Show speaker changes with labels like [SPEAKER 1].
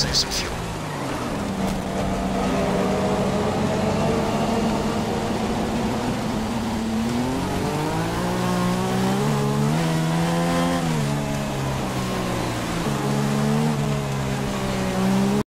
[SPEAKER 1] to save some fuel.